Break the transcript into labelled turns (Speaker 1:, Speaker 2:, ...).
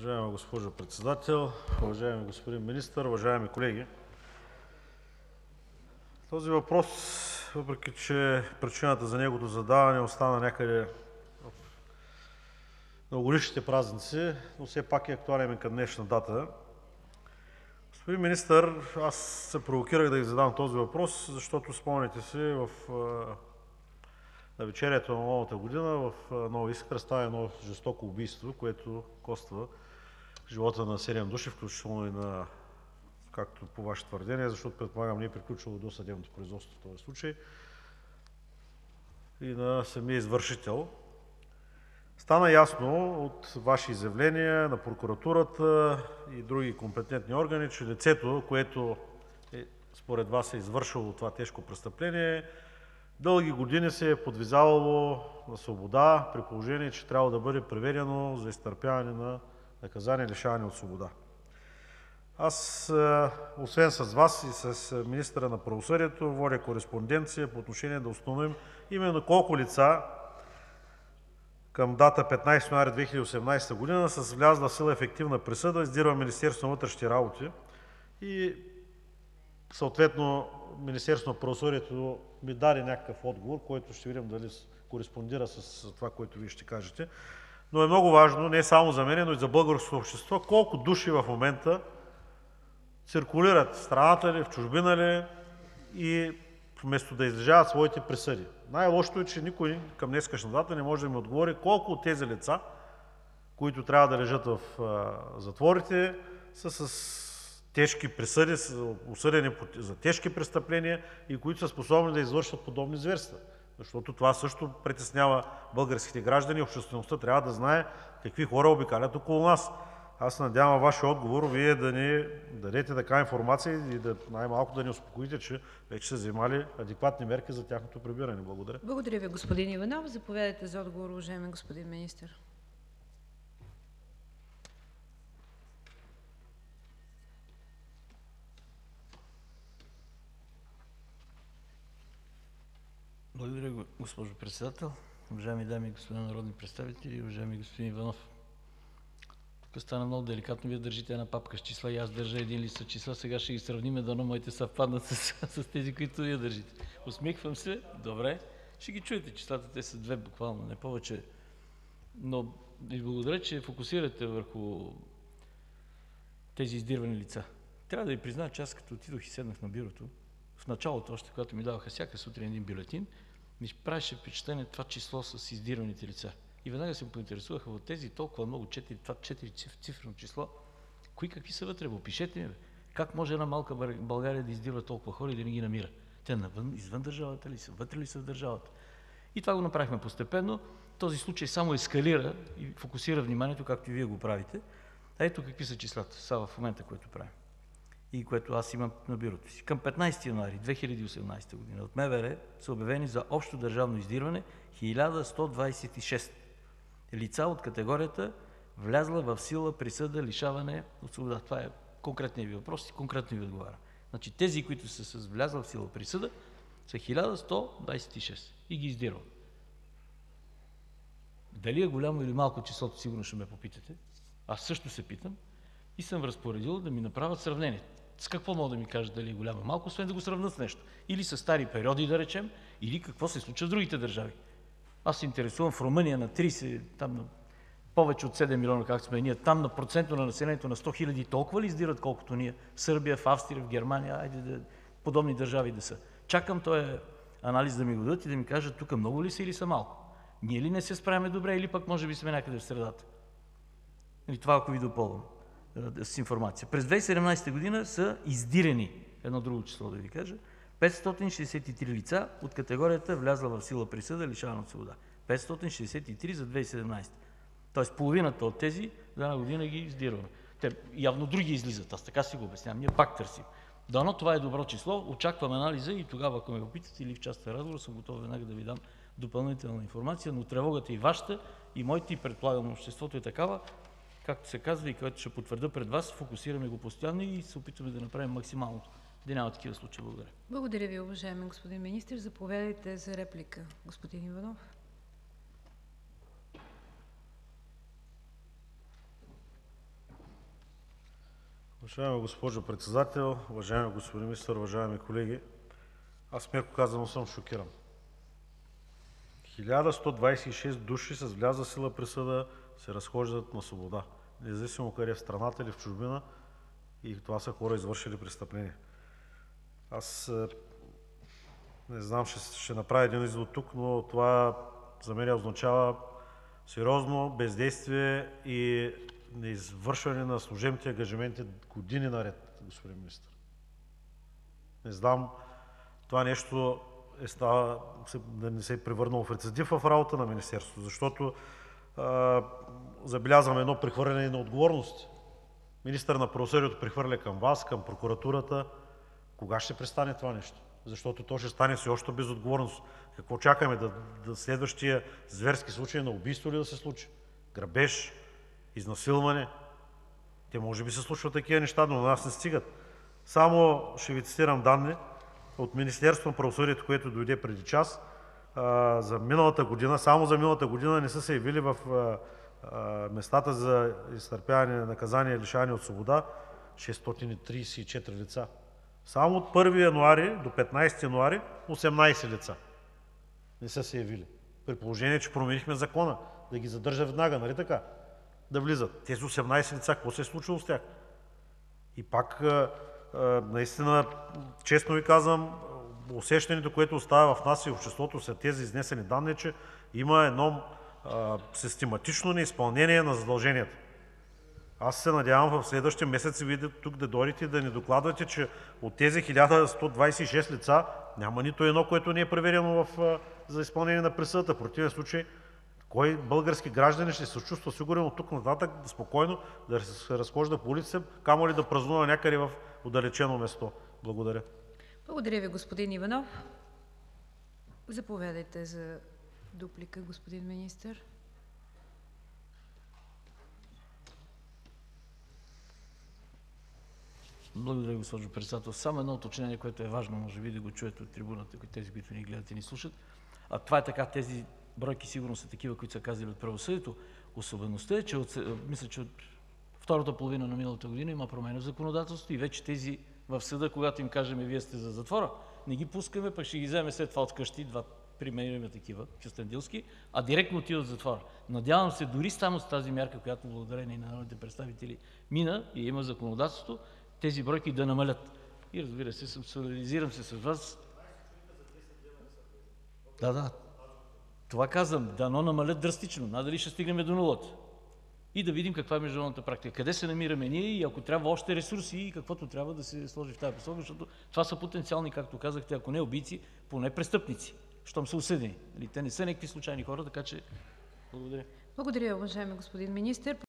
Speaker 1: Уважаема госпожо Председател, уважаеми господин Министър, уважаеми колеги! Този въпрос, въпреки че причината за неговото задаване остана някъде в новогодишните празници, но все пак е актуален и към днешна дата. Господин Министър, аз се провокирах да Ви задам този въпрос, защото спомняте си, в навечерието на Новата година в Нова Искър става едно жестоко убийство, което коства живота на седем души, включително и на, както по Ваше твърдение, защото предполагам не е приключило досъдебното производство в този случай, и на самия извършител. Стана ясно от Ваши изявления, на прокуратурата и други компетентни органи, че лицето, което според Вас е извършило това тежко престъпление, дълги години се е подвизавало на свобода, при положение че е трябвало да бъде приведено за изтърпяване на наказание лишаване от свобода. Аз, освен с Вас и с министъра на правосъдието, водя кореспонденция по отношение да установим именно колко лица към дата 15 януари 2018 г. с влязла сила ефективна присъда издирва Министерството на вътрешните работи и съответно Министерството на правосъдието ми даде някакъв отговор, който ще видим дали кореспондира с това, което Вие ще кажете. Но е много важно не само за мен, но и за българското общество колко души в момента циркулират в страната ли, в чужбина ли и вместо да излежават своите присъди. Най-лошото е, че никой към днескашна дата не може да ми отговори колко от тези лица, които трябва да лежат в затворите, са с тежки присъди, осъдени за тежки престъпления и които са способни да извършват подобни зверства. Защото това също притеснява българските граждани обществеността трябва да знае какви хора обикалят около нас. Аз се надявам Вашия отговор Вие да ни дадете такава информация и най-малко да ни успокоите, че вече са вземали адекватни мерки за тяхното прибиране. Благодаря.
Speaker 2: Благодаря Ви, господин Иванов. Заповядайте за отговор, уважаеми господин Министър.
Speaker 3: Благодаря, госпожо Председател. Уважаеми дами и господа народни представители, уважаеми господин Иванов! Тук стана много деликатно. Вие държите една папка с числа и аз държа един лист с числа. Сега ще ги сравним, дано моите съвпаднат с, тези, които Вие държите. Усмихвам се. Добре. Ще ги чуете числата. Те са две буквално, не повече. Но ви благодаря, че фокусирате върху тези издирвани лица. Трябва да ви призная, че аз като отидох и седнах на бюрото, в началото, още когато ми даваха всяка сутрин един бюлетин, ми правеше впечатление това число с издирваните лица. И веднага се поинтересуваха от тези толкова много, това четири цифрно число, кои какви са вътре, опишете ми. Как може една малка България да издирва толкова хора и да не ги намира? Те навън, извън държавата ли са, вътре ли са в държавата? И това го направихме постепенно. Този случай само ескалира и фокусира вниманието, както и вие го правите. А ето какви са числата са в момента, което правим и което аз имам на бюрото си. Към 15 януари 2018 година от МВР са обявени за общо държавно издирване 1126 лица от категорията влязла в сила присъда лишаване от свобода. Това е конкретният ви въпрос и конкретно ви отговаря. Значи тези, които са с влязла в сила присъда, са 1126 и ги издирвам. Дали е голямо или малко числото, сигурно ще ме попитате. Аз също се питам и съм разпоредил да ми направят сравнение. С какво мога да ми кажат дали е голямо малко, освен да го сравнят с нещо? Или с стари периоди, да речем, или какво се случва в другите държави. Аз се интересувам в Румъния на 30, там на повече от 7 милиона, както сме ние, там на процентно на населението на 100 хиляди толкова ли издират, колкото ние? В Сърбия, в Австрия, в Германия, айде да, подобни държави да са. Чакам този анализ да ми го дадат и да ми кажат тук много ли са или са малко. Ние ли не се справяме добре или пък може би сме някъде в средата? Или това, ако ви допълвам с информация. През 2017 година са издирени, едно друго число да ви кажа, 563 лица от категорията влязла в сила присъда лишаване от свобода. 563 за 2017. Тоест половината от тези за една година ги издирваме. Явно други излизат. Аз така си го обяснявам. Ние пак търсим. Дано това е добро число. Очаквам анализа и тогава, ако ме попитате или в частта разговор, съм готов веднага да ви дам допълнителна информация, но тревогата и вашата, и моите, и предполагам обществото е такава, както се казва и което ще потвърда пред Вас, фокусираме го постоянно и се опитваме да направим максималното да няма такива случаи. Благодаря.
Speaker 2: Благодаря Ви, уважаеми господин Министър. Заповядайте за реплика, господин Иванов.
Speaker 1: Уважаема госпожо Председател, уважаеми господин Министър, уважаеми колеги! Аз, меко казано, съм шокиран. 1126 души с влязла в сила присъда се разхождат на свобода, независимо къде – в страната или в чужбина, и това са хора, извършили престъпления. Аз не знам, ще направя един извод тук, но това за мен означава сериозно бездействие и неизвършване на служебните ангажименти години наред, господин Министър. Не знам това нещо да не се е превърнало в рецидив в работата на Министерството, защото забелязвам едно прехвърляне на отговорности. Министърът на правосъдието прехвърля към Вас, към прокуратурата. Кога ще престане това нещо? Защото то ще стане все още безотговорност. Какво чакаме? Следващият зверски случай на убийство ли да се случи? Грабеж? Изнасилване? Може би се случват такива неща, но до нас не стигат. Само ще Ви цитирам данни от Министерството на правосъдието, което дойде преди час. За миналата година, само за миналата година не са се явили в местата за изтърпяване на наказание лишаване от свобода 634 лица. Само от 1 януари до 15 януари 18 лица не са се явили, при положение че променихме закона да ги задържа веднага, нали така, да влизат. Тези 18 лица какво се е случило с тях? И пак наистина, честно Ви казвам, усещането, което остава в нас и обществото след тези изнесени данни, е, че има едно систематично неизпълнение на задълженията. Аз се надявам в следващите месеци Вие тук да дойдете да ни докладвате, че от тези 1126 лица няма нито едно, което не е проверено за изпълнение на присъдата. В противен случай кой български гражданин ще се чувства сигурен оттук нататък спокойно да се разхожда по улиците, камо ли да празнува някъде в отдалечено място? Благодаря.
Speaker 2: Благодаря Ви, господин Иванов. Заповядайте за дуплика, господин Министър.
Speaker 3: Благодаря, госпожо Председател. Само едно уточнение, което е важно, може би да го чуете от трибуната, тези, които ни гледат и ни слушат. Това е така, тези бройки сигурно са такива, които са казали от правосъдието. Особеността е, че мисля, че от втората половина на миналата година има промени в законодателството и вече тези в съда, когато им кажем Вие сте за затвора, не ги пускаме, пък ще ги вземе след това вкъщи, два при мен има такива кюстендилски, а директно отиват в затвора. Надявам се дори само с тази мярка, която благодарение на народните представители мина и има законодателство, тези бройки да намалят. И разбира се, солидаризирам се с Вас. Да, да. Това казвам. Дано намалят драстично. Надали ще стигнем до нулата. И да видим каква е международната практика. Къде се намираме ние и ако трябва още ресурси и каквото трябва да се сложи в тази посока, защото това са потенциални, както казахте, ако не убийци, поне престъпници, щом са осъдени. Те не са някакви случайни хора, така че благодаря.
Speaker 2: Благодаря, уважаеми господин министър.